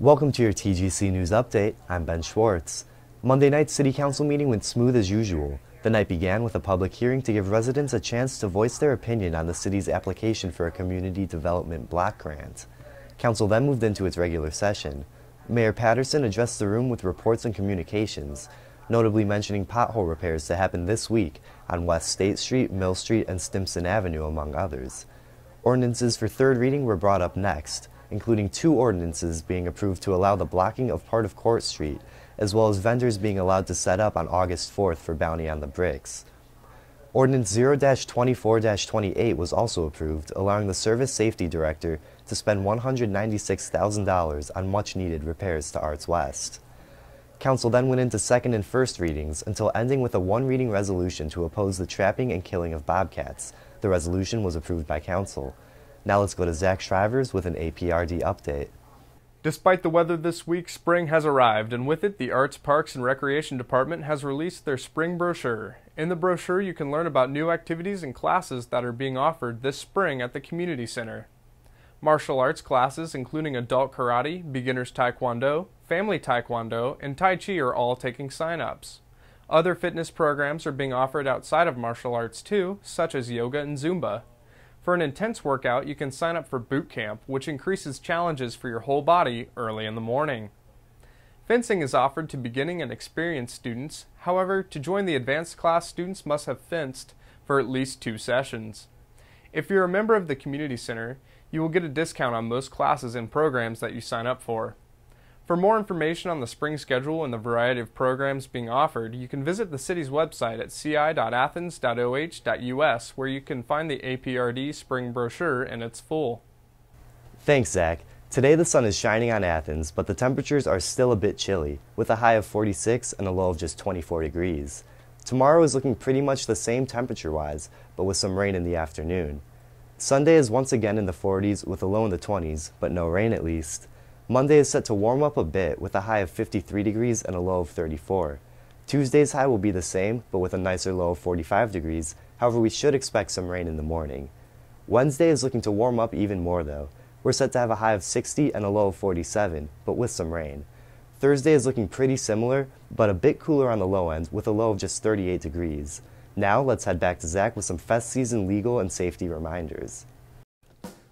Welcome to your TGC News Update. I'm Ben Schwartz. Monday night's City Council meeting went smooth as usual. The night began with a public hearing to give residents a chance to voice their opinion on the city's application for a community development block grant. Council then moved into its regular session. Mayor Patterson addressed the room with reports and communications, notably mentioning pothole repairs to happen this week on West State Street, Mill Street, and Stimson Avenue, among others. Ordinances for third reading were brought up next including two ordinances being approved to allow the blocking of part of Court Street, as well as vendors being allowed to set up on August 4th for Bounty on the Bricks. Ordinance 0-24-28 was also approved, allowing the Service Safety Director to spend $196,000 on much-needed repairs to Arts West. Council then went into second and first readings until ending with a one-reading resolution to oppose the trapping and killing of bobcats. The resolution was approved by Council. Now let's go to Zach Shrivers with an APRD update. Despite the weather this week, spring has arrived, and with it, the Arts, Parks, and Recreation Department has released their spring brochure. In the brochure, you can learn about new activities and classes that are being offered this spring at the Community Center. Martial arts classes, including adult karate, beginners taekwondo, family taekwondo, and tai chi, are all taking sign ups. Other fitness programs are being offered outside of martial arts too, such as yoga and Zumba. For an intense workout, you can sign up for boot camp, which increases challenges for your whole body early in the morning. Fencing is offered to beginning and experienced students. However, to join the advanced class, students must have fenced for at least two sessions. If you're a member of the community center, you will get a discount on most classes and programs that you sign up for. For more information on the spring schedule and the variety of programs being offered, you can visit the city's website at ci.athens.oh.us where you can find the APRD spring brochure in its full. Thanks, Zach. Today the sun is shining on Athens, but the temperatures are still a bit chilly, with a high of 46 and a low of just 24 degrees. Tomorrow is looking pretty much the same temperature-wise, but with some rain in the afternoon. Sunday is once again in the 40s with a low in the 20s, but no rain at least. Monday is set to warm up a bit with a high of 53 degrees and a low of 34. Tuesday's high will be the same, but with a nicer low of 45 degrees. However, we should expect some rain in the morning. Wednesday is looking to warm up even more though. We're set to have a high of 60 and a low of 47, but with some rain. Thursday is looking pretty similar, but a bit cooler on the low end with a low of just 38 degrees. Now let's head back to Zach with some fest season legal and safety reminders.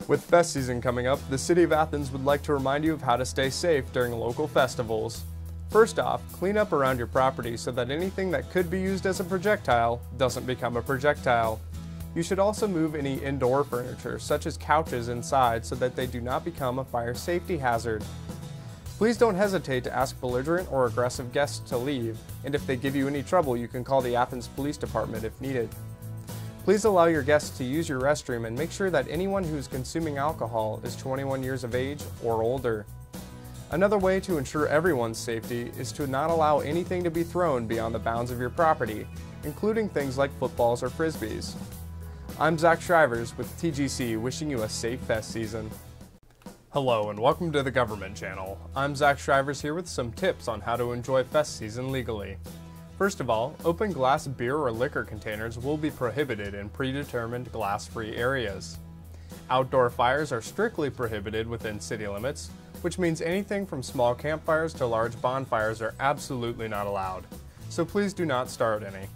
With fest season coming up, the City of Athens would like to remind you of how to stay safe during local festivals. First off, clean up around your property so that anything that could be used as a projectile doesn't become a projectile. You should also move any indoor furniture, such as couches, inside so that they do not become a fire safety hazard. Please don't hesitate to ask belligerent or aggressive guests to leave, and if they give you any trouble, you can call the Athens Police Department if needed. Please allow your guests to use your restroom and make sure that anyone who is consuming alcohol is 21 years of age or older. Another way to ensure everyone's safety is to not allow anything to be thrown beyond the bounds of your property, including things like footballs or frisbees. I'm Zach Shrivers with TGC wishing you a safe fest season. Hello and welcome to the Government Channel. I'm Zach Shrivers here with some tips on how to enjoy fest season legally. First of all, open glass beer or liquor containers will be prohibited in predetermined glass-free areas. Outdoor fires are strictly prohibited within city limits, which means anything from small campfires to large bonfires are absolutely not allowed, so please do not start any.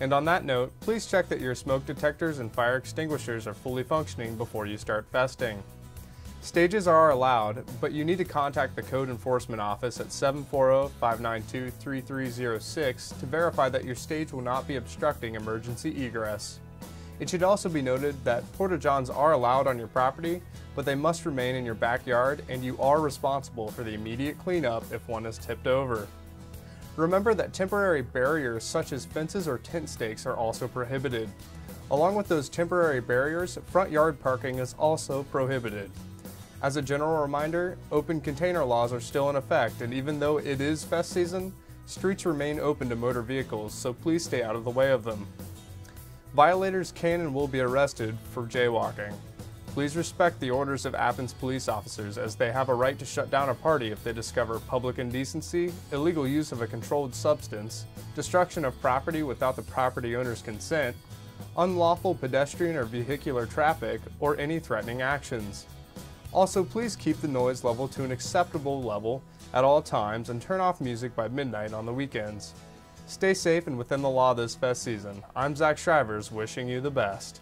And on that note, please check that your smoke detectors and fire extinguishers are fully functioning before you start festing. Stages are allowed, but you need to contact the Code Enforcement Office at 740-592-3306 to verify that your stage will not be obstructing emergency egress. It should also be noted that porta-johns are allowed on your property, but they must remain in your backyard and you are responsible for the immediate cleanup if one is tipped over. Remember that temporary barriers such as fences or tent stakes are also prohibited. Along with those temporary barriers, front yard parking is also prohibited. As a general reminder, open container laws are still in effect, and even though it is fest season, streets remain open to motor vehicles, so please stay out of the way of them. Violators can and will be arrested for jaywalking. Please respect the orders of Athens police officers as they have a right to shut down a party if they discover public indecency, illegal use of a controlled substance, destruction of property without the property owner's consent, unlawful pedestrian or vehicular traffic, or any threatening actions. Also, please keep the noise level to an acceptable level at all times and turn off music by midnight on the weekends. Stay safe and within the law this fest season. I'm Zach Shrivers wishing you the best.